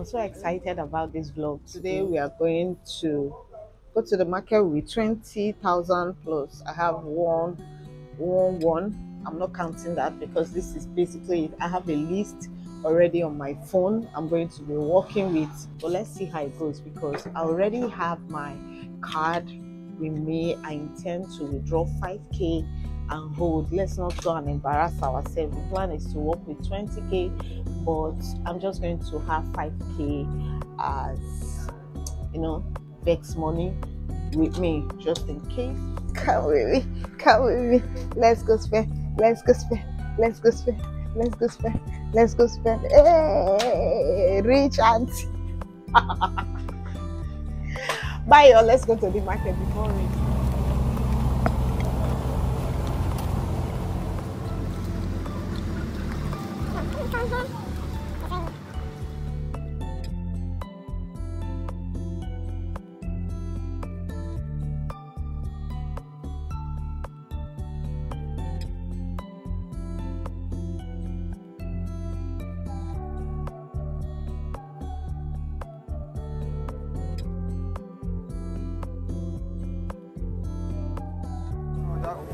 I'm so excited about this vlog. Today we are going to go to the market with 20,000 plus. I have one, one, one. I'm not counting that because this is basically it. I have a list already on my phone. I'm going to be working with. But let's see how it goes because I already have my card with me. I intend to withdraw 5k and hold. Let's not go and embarrass ourselves. The plan is to work with 20k, but I'm just going to have 5k as you know, vex money with me just in case. Come with me, come with me. Let's go spend, let's go spend, let's go spend, let's go spend, let's go spend. Hey, rich auntie. Bye, y'all. Let's go to the market before it. Oh,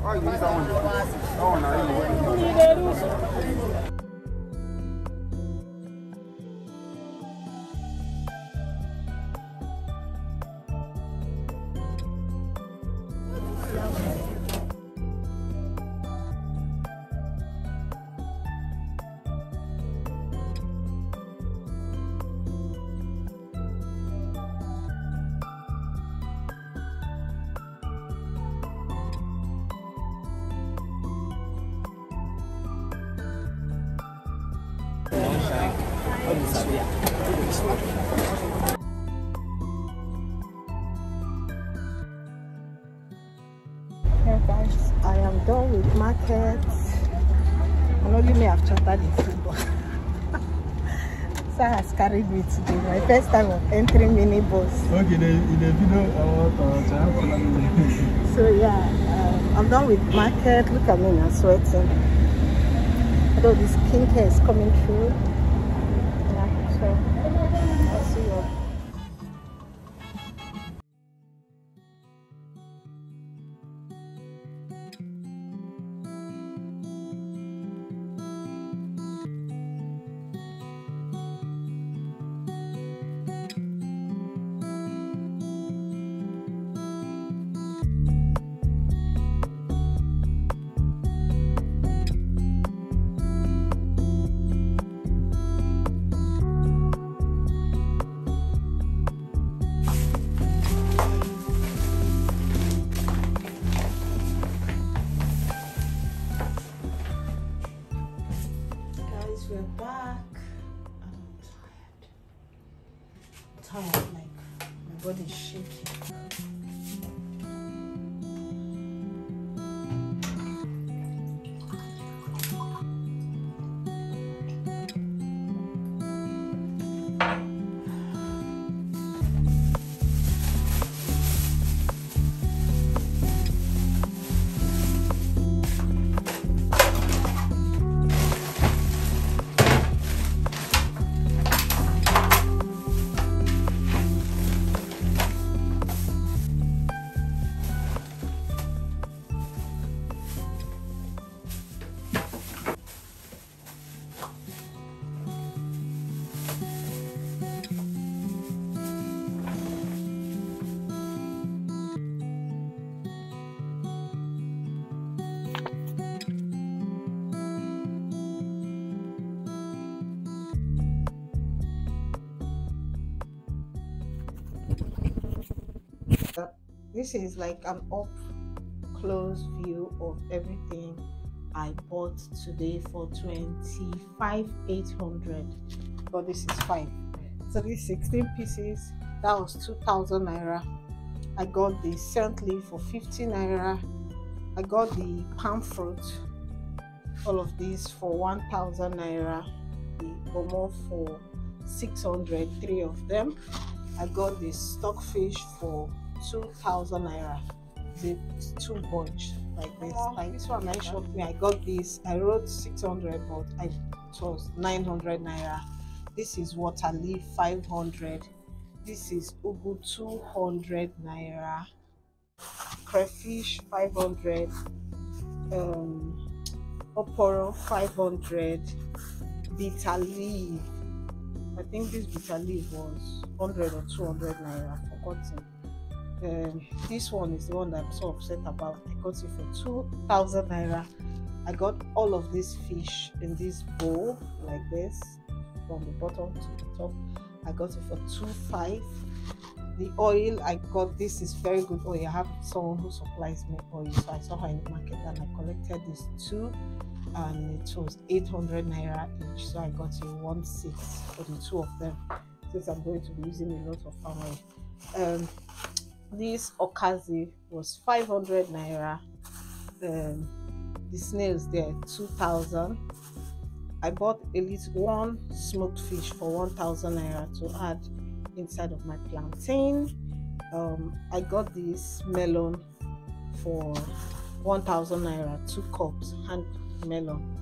Why you use that one? Oh, that one. Hey guys, I am done with markets. And only me have chatted in football. Sir has carried me today. My first time of entering minibus. Okay, the, in the video, I want to try So yeah, um, I'm done with market. Look at me now, sweating. Although this skincare is coming through. Tired. Like my body's shaking. This is like an up close view of everything I bought today for 25,800 but this is fine. So these 16 pieces that was 2,000 naira. I got the scent leaf for 50 naira. I got the palm fruit all of these for 1,000 naira. The bomo for 600 three of them. I got the stockfish for 2,000 naira. The two bunch like this. Like this one, I shocked me. I got this. I wrote 600, but I was 900 naira. this is water leaf 500 this is ugu 200 naira crayfish 500 um oporo 500 bitter leaf i think this bitter leaf was 100 or 200 naira forgotten um, this one is the one that i'm so upset about. I got it for 2000 naira. I got all of this fish in this bowl like this from the bottom to the top. I got it for two five. The oil i got this is very good oil. I have someone who supplies me oil so i saw her in the market and i collected these two and it was 800 naira each. So i got a one six for the two of them since i'm going to be using a lot of palm oil um this okazi was 500 naira. Um the snails there 2000 i bought at least one smoked fish for 1000 naira to add inside of my plantain. Um i got this melon for 1000 naira two cups hand melon.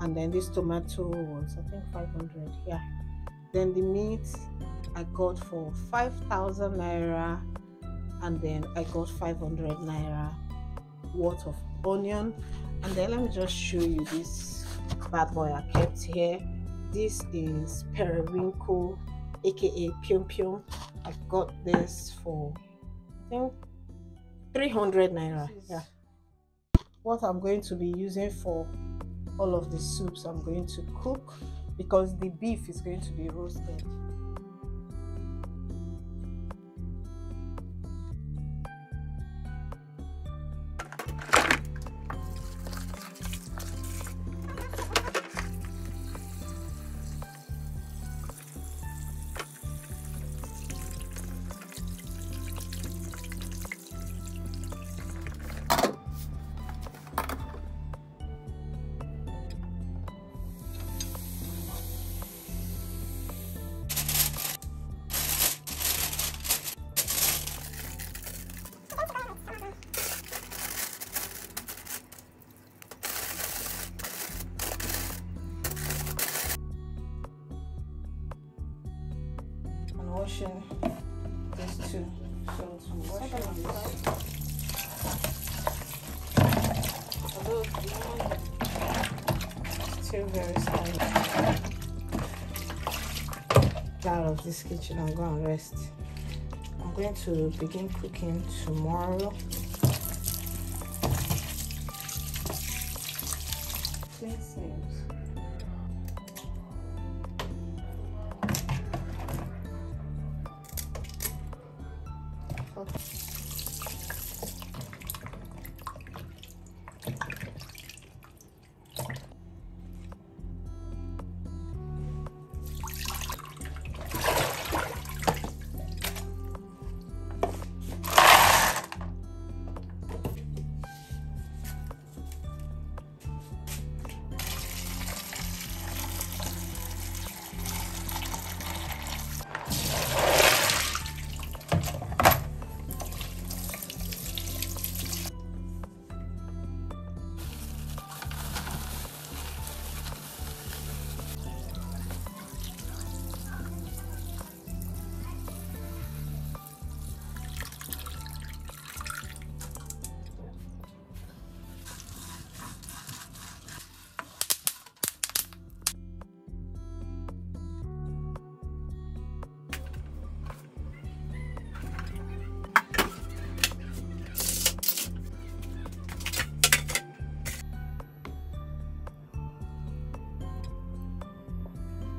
And then this tomato was i think 500 yeah. Then the meat i got for 5000 naira and then i got 500 naira worth of onion. And then let me just show you this bad boy i kept here. This is periwinkle aka pium pium. I got this for i think 300 naira. Yeah. What i'm going to be using for all of the soups i'm going to cook because the beef is going to be roasted washing these two. So to this. Still very small. Get out of this kitchen and go and rest. I'm going to begin cooking tomorrow.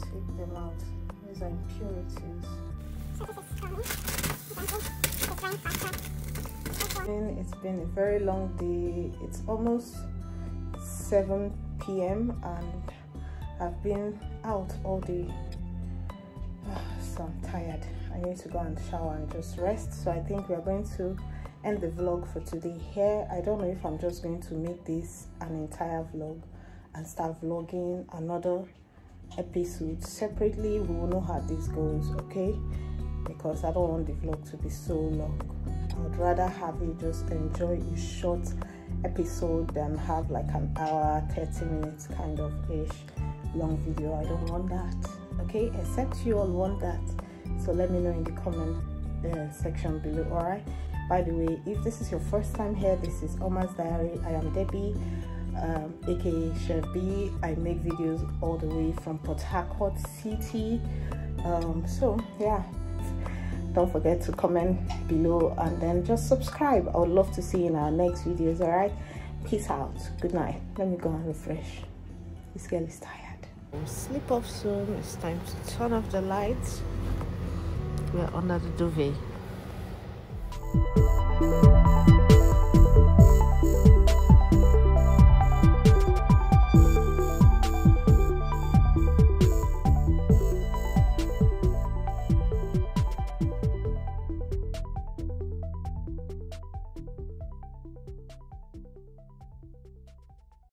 Take them out. These are impurities. It's been a very long day. It's almost 7 p.m. and I've been out all day. So I'm tired. I need to go and shower and just rest. So I think we're going to end the vlog for today here. I don't know if I'm just going to make this an entire vlog and start vlogging another episode separately we will know how this goes okay? Because i don't want the vlog to be so long. I would rather have you just enjoy a short episode than have like an hour 30 minutes kind of ish long video. I don't want that okay? Except you all want that. So let me know in the comment uh, section below all right by the way if this is your first time here this is oma's diary. I am debbie um, aka chef b i make videos all the way from port harcourt city. Um, so yeah. Don't forget to comment below and then just subscribe. I would love to see you in our next videos all right peace out. Good night. Let me go and refresh. This girl is tired. Sleep off soon. It's time to turn off the lights. We're under the duvet